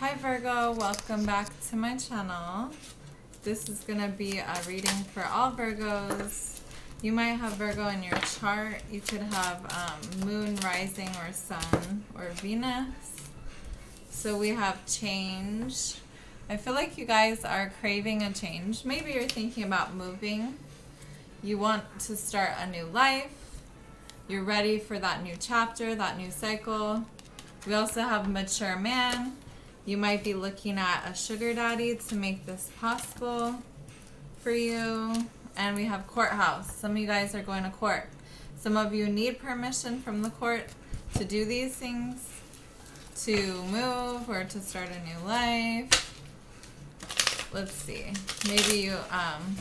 Hi Virgo, welcome back to my channel. This is going to be a reading for all Virgos. You might have Virgo in your chart. You could have um, moon, rising, or sun, or Venus. So we have change. I feel like you guys are craving a change. Maybe you're thinking about moving. You want to start a new life. You're ready for that new chapter, that new cycle. We also have mature man. You might be looking at a sugar daddy to make this possible for you. And we have courthouse. Some of you guys are going to court. Some of you need permission from the court to do these things, to move or to start a new life. Let's see. Maybe you um,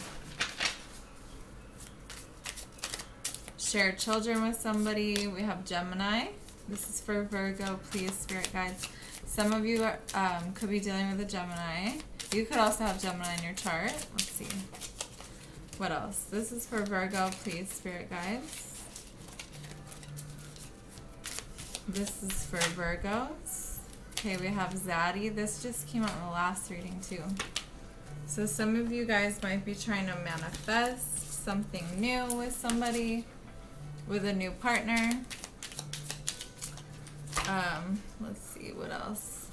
share children with somebody. We have Gemini. This is for Virgo. Please, spirit guides some of you are, um, could be dealing with a Gemini. You could also have Gemini in your chart. Let's see. What else? This is for Virgo, please, spirit guides. This is for Virgos. Okay, we have Zaddy. This just came out in the last reading, too. So some of you guys might be trying to manifest something new with somebody, with a new partner. Um, let's see what else.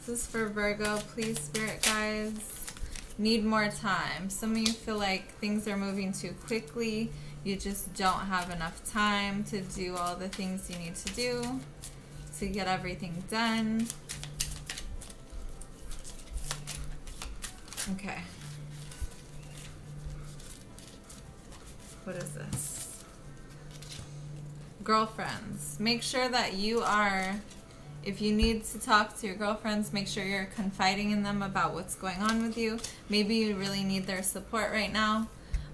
This is for Virgo. Please, spirit guides, need more time. Some of you feel like things are moving too quickly. You just don't have enough time to do all the things you need to do to get everything done. Okay. What is this? Girlfriends. Make sure that you are, if you need to talk to your girlfriends, make sure you're confiding in them about what's going on with you. Maybe you really need their support right now.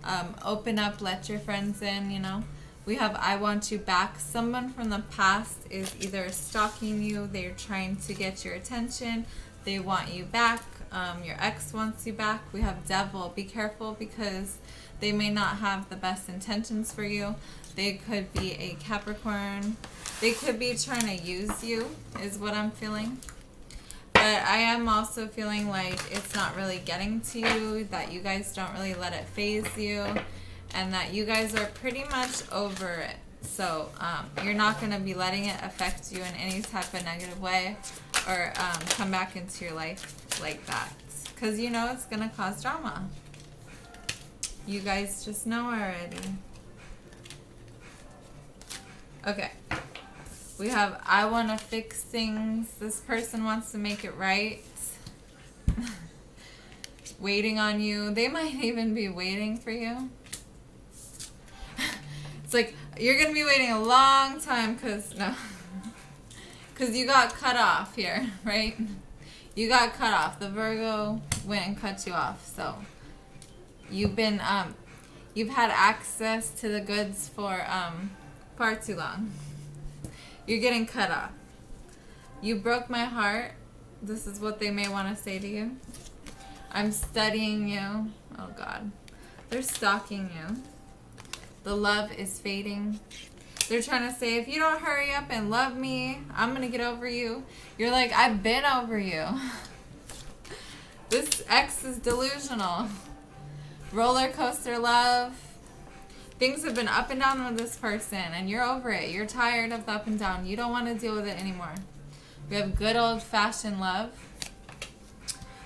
Um, open up, let your friends in, you know. We have I want you back. Someone from the past is either stalking you, they're trying to get your attention, they want you back, um, your ex wants you back. We have devil. Be careful because they may not have the best intentions for you. They could be a Capricorn. They could be trying to use you, is what I'm feeling. But I am also feeling like it's not really getting to you, that you guys don't really let it faze you, and that you guys are pretty much over it. So um, you're not going to be letting it affect you in any type of negative way or um, come back into your life like that. Because you know it's going to cause drama. You guys just know already. Okay. We have I want to fix things. This person wants to make it right. waiting on you. They might even be waiting for you. it's like you're going to be waiting a long time cuz no. cuz you got cut off here, right? You got cut off. The Virgo went and cut you off. So you've been um you've had access to the goods for um far too long. You're getting cut off. You broke my heart. This is what they may want to say to you. I'm studying you. Oh, God. They're stalking you. The love is fading. They're trying to say, if you don't hurry up and love me, I'm going to get over you. You're like, I've been over you. this ex is delusional. Roller coaster love things have been up and down with this person and you're over it. You're tired of the up and down. You don't want to deal with it anymore. We have good old fashioned love.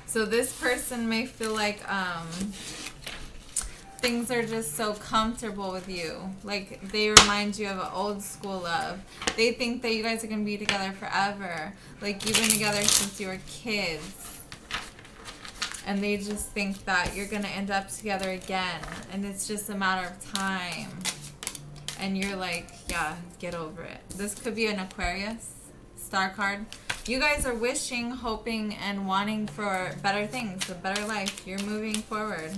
So this person may feel like um, things are just so comfortable with you. Like they remind you of an old school love. They think that you guys are going to be together forever. Like you've been together since you were kids and they just think that you're going to end up together again. And it's just a matter of time. And you're like yeah get over it. This could be an aquarius star card. You guys are wishing hoping and wanting for better things a better life. You're moving forward.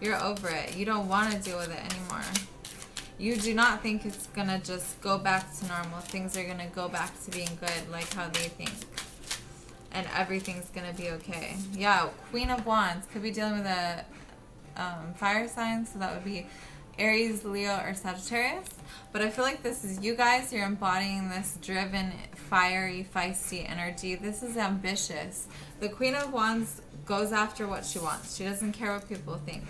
You're over it. You don't want to deal with it anymore. You do not think it's gonna just go back to normal. Things are gonna go back to being good like how they think and everything's gonna be okay. Yeah, Queen of Wands could be dealing with a um, fire sign, so that would be Aries, Leo, or Sagittarius. But I feel like this is you guys, you're embodying this driven, fiery, feisty energy. This is ambitious. The Queen of Wands goes after what she wants. She doesn't care what people think.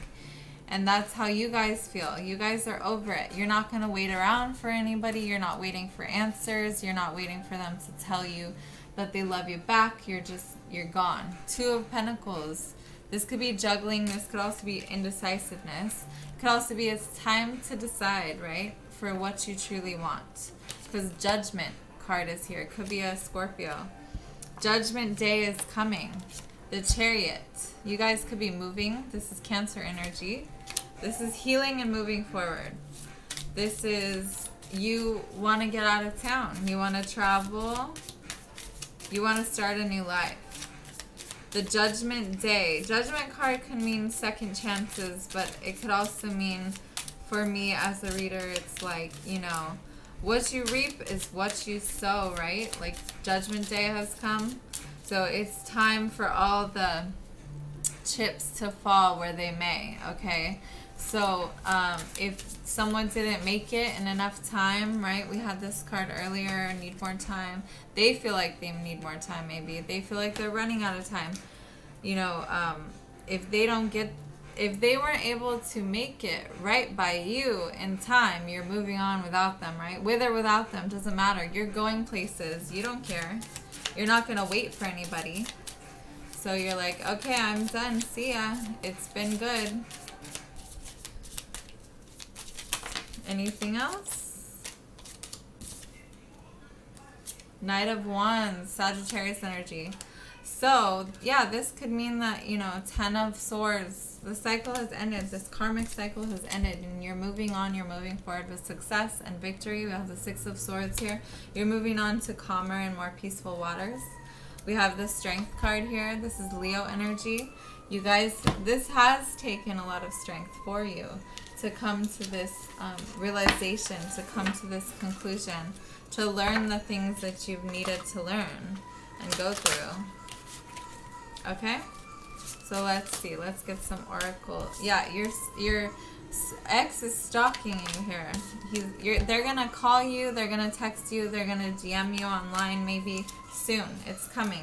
And that's how you guys feel. You guys are over it. You're not going to wait around for anybody. You're not waiting for answers. You're not waiting for them to tell you that they love you back. You're just, you're gone. Two of Pentacles. This could be juggling. This could also be indecisiveness. It could also be it's time to decide, right? For what you truly want. Because judgment card is here. It could be a Scorpio. Judgment day is coming. The chariot. You guys could be moving. This is cancer energy. This is healing and moving forward. This is you want to get out of town. You want to travel. You want to start a new life. The Judgment Day. Judgment card can mean second chances, but it could also mean, for me as a reader, it's like, you know, what you reap is what you sow, right? Like Judgment Day has come. So it's time for all the chips to fall where they may, okay? So um, if someone didn't make it in enough time, right? We had this card earlier, need more time. They feel like they need more time, maybe. They feel like they're running out of time. You know, um, if they don't get, if they weren't able to make it right by you in time, you're moving on without them, right? With or without them, doesn't matter. You're going places. You don't care. You're not going to wait for anybody. So you're like, okay, I'm done. See ya. It's been good. Anything else? Knight of Wands, Sagittarius energy. So, yeah, this could mean that, you know, Ten of Swords, the cycle has ended. This karmic cycle has ended, and you're moving on. You're moving forward with success and victory. We have the Six of Swords here. You're moving on to calmer and more peaceful waters. We have the Strength card here. This is Leo energy. You guys, this has taken a lot of strength for you to come to this um, realization, to come to this conclusion, to learn the things that you've needed to learn and go through. Okay? So let's see. Let's get some oracle. Yeah, your your ex is stalking you here. You're, they're gonna call you. They're gonna text you. They're gonna DM you online. Maybe soon. It's coming.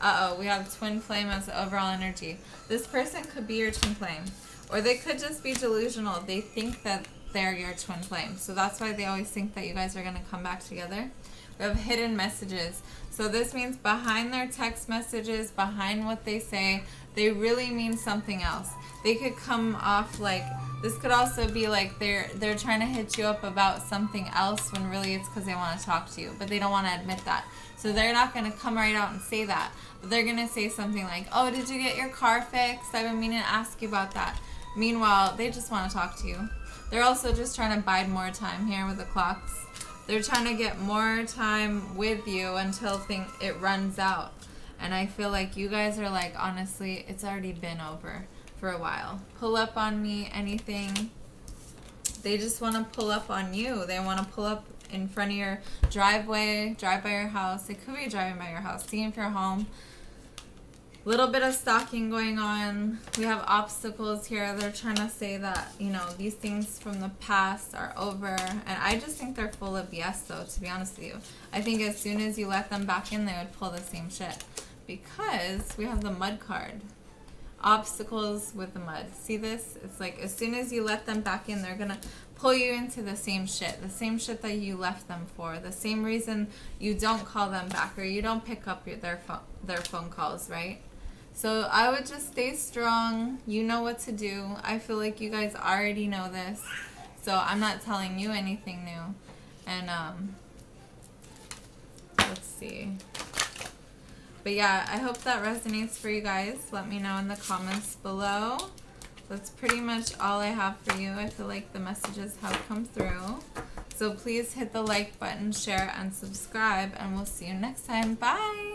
Uh oh, we have twin flame as the overall energy. This person could be your twin flame. Or they could just be delusional. They think that they're your twin flame. So that's why they always think that you guys are going to come back together. We have hidden messages. So this means behind their text messages, behind what they say, they really mean something else. They could come off like this could also be like they're they're trying to hit you up about something else when really it's because they want to talk to you, but they don't want to admit that. So they're not going to come right out and say that. But they're going to say something like, "Oh, did you get your car fixed? I've been meaning to ask you about that." Meanwhile, they just want to talk to you. They're also just trying to bide more time here with the clocks. They're trying to get more time with you until thing it runs out. And I feel like you guys are like, honestly, it's already been over for a while. Pull up on me, anything. They just want to pull up on you. They want to pull up in front of your driveway, drive by your house. They could be driving by your house, seeing if you're home little bit of stalking going on. We have obstacles here. They're trying to say that, you know, these things from the past are over. And I just think they're full of BS, though, to be honest with you. I think as soon as you let them back in, they would pull the same shit. Because we have the mud card. Obstacles with the mud. See this? It's like as soon as you let them back in, they're going to pull you into the same shit. The same shit that you left them for. The same reason you don't call them back or you don't pick up your, their, phone, their phone calls, right? So I would just stay strong. You know what to do. I feel like you guys already know this. So I'm not telling you anything new. And um let's see. But yeah, I hope that resonates for you guys. Let me know in the comments below. That's pretty much all I have for you. I feel like the messages have come through. So please hit the like button, share, and subscribe. And we'll see you next time. Bye!